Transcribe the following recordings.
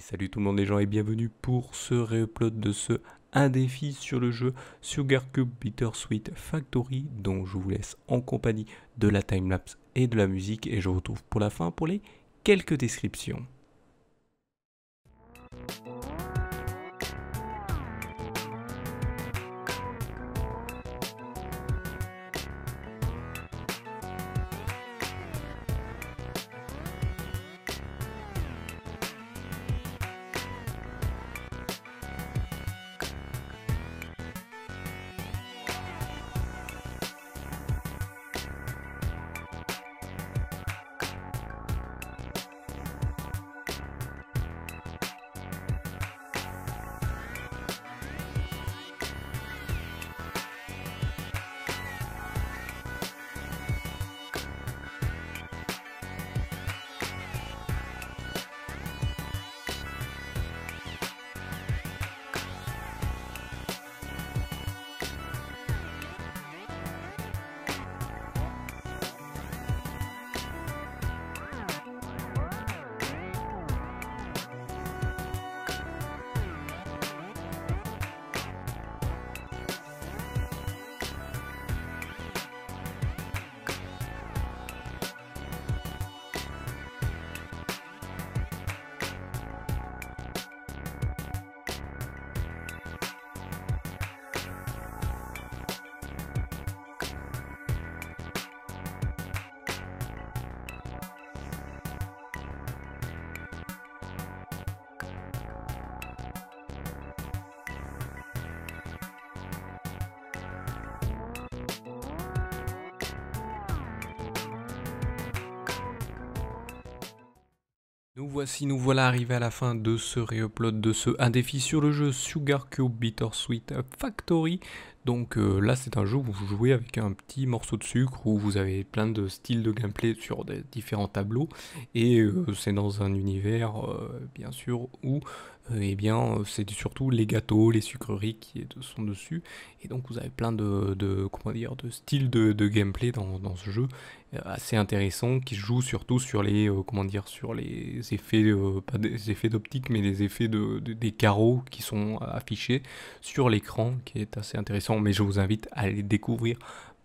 Salut tout le monde les gens et bienvenue pour ce réupload de ce un défi sur le jeu Sugar Cube Bittersweet Factory dont je vous laisse en compagnie de la timelapse et de la musique et je vous retrouve pour la fin pour les quelques descriptions. Nous voici, nous voilà arrivés à la fin de ce réupload de ce un défi sur le jeu Sugar Cube Bittersweet Factory. Donc euh, là c'est un jeu où vous jouez avec un petit morceau de sucre où vous avez plein de styles de gameplay sur des différents tableaux. Et euh, c'est dans un univers euh, bien sûr où eh bien c'est surtout les gâteaux, les sucreries qui sont dessus. Et donc vous avez plein de, comment dire de styles de, gameplay dans, dans, ce jeu assez intéressant qui joue surtout sur les comment dire sur les effets pas des effets d'optique mais des effets de, des carreaux qui sont affichés sur l'écran qui est assez intéressant mais je vous invite à les découvrir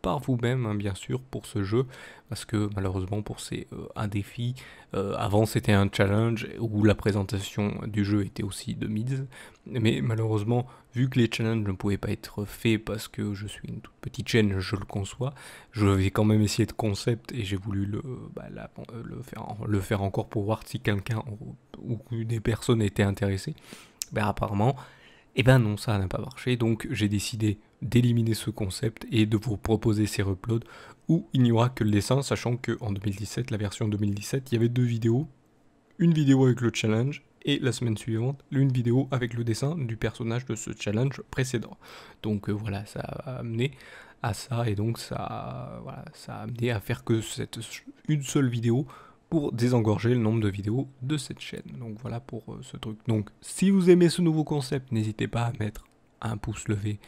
par vous-même, hein, bien sûr, pour ce jeu, parce que malheureusement, pour c'est euh, un défi. Euh, avant, c'était un challenge où la présentation du jeu était aussi de mise, mais malheureusement, vu que les challenges ne pouvaient pas être faits parce que je suis une toute petite chaîne, je le conçois, je vais quand même essayer de concept et j'ai voulu le, bah, faire, encore pour voir si quelqu'un ou, des personnes étaient intéressées. Ben, apparemment, eh ben non, ça n'a pas marché, donc j'ai décidé d'éliminer ce concept et de vous proposer ces uploads où il n'y aura que le dessin, sachant qu'en 2017, la version 2017, il y avait deux vidéos, une vidéo avec le challenge et la semaine suivante, une vidéo avec le dessin du personnage de ce challenge précédent. Donc euh, voilà, ça a amené à ça et donc ça, ça a amené à faire que cette une seule vidéo pour désengorger le nombre de vidéos de cette chaîne. Donc voilà pour euh, ce truc. Donc si vous aimez ce nouveau concept, n'hésitez pas à mettre un pouce levé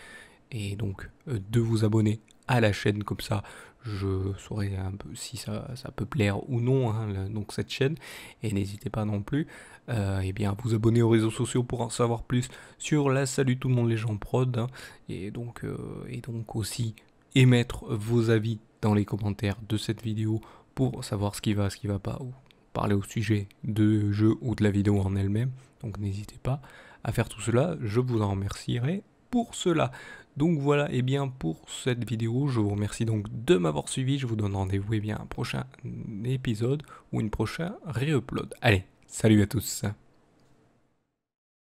et donc euh, de vous abonner à la chaîne comme ça je saurai un peu si ça, ça peut plaire ou non hein, donc cette chaîne et n'hésitez pas non plus euh, eh bien à vous abonner aux réseaux sociaux pour en savoir plus sur la salut tout le monde les gens prod hein, et donc et donc aussi émettre vos avis dans les commentaires de cette vidéo pour savoir ce qui va, ce qui va pas, ou parler au sujet de jeu ou de la vidéo en elle-même. Donc n'hésitez pas à faire tout cela, je vous en remercierai pour cela. Donc voilà, et bien pour cette vidéo, je vous remercie donc de m'avoir suivi, je vous donne rendez-vous et bien un prochain épisode ou une prochaine réupload. Allez, salut à tous